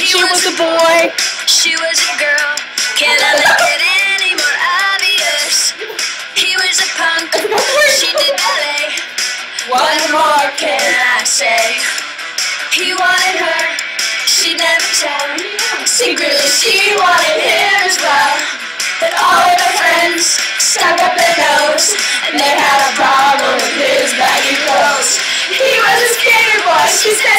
he was a boy. She was a girl. Can I make it any more obvious? He was a punk. She did ballet. What more can I say? He wanted her. She never tell. Secretly, she wanted him as well. But all of her friends stuck up their nose, and they had a problem with his baggy clothes. He was a skater boy. She says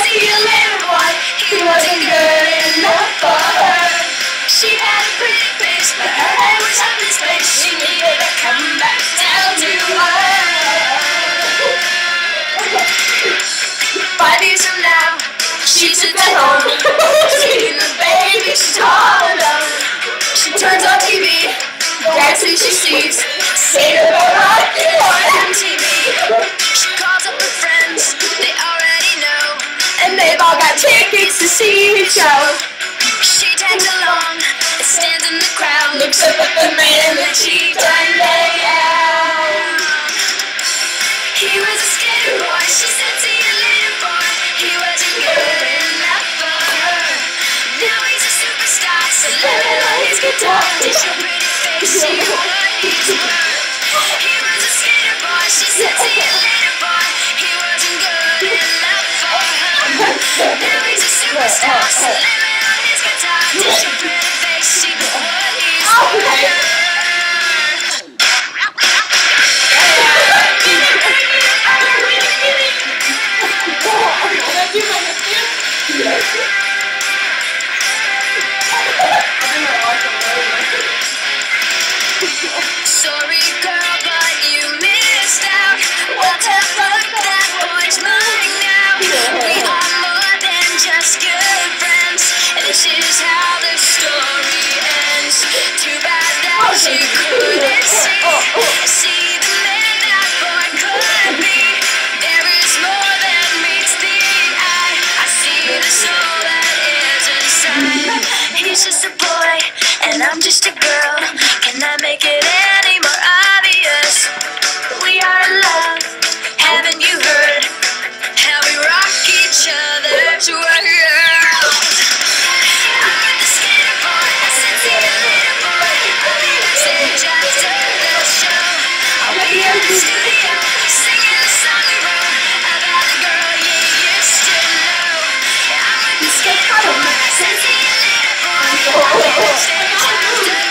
sits at home, seeing the baby she's all alone. She turns on TV, that's who she sees. Skater boy rocking on MTV. She calls up her friends, they already know, and they've all got tickets to see the show. She tags along and stands in the crowd, looks up at the man so his guitar. Ditch your pretty face, worth. He was a skater boy, she said, boy. He wasn't good enough for her. Now he's a superstar, so his guitar. Ditch your pretty face, worth. Sorry I'm just a girl. Can I make it any more obvious? We are in love. Haven't you heard how we rock each other to our Studio, singing the song we wrote about the girl you used to know i'm gonna Oh,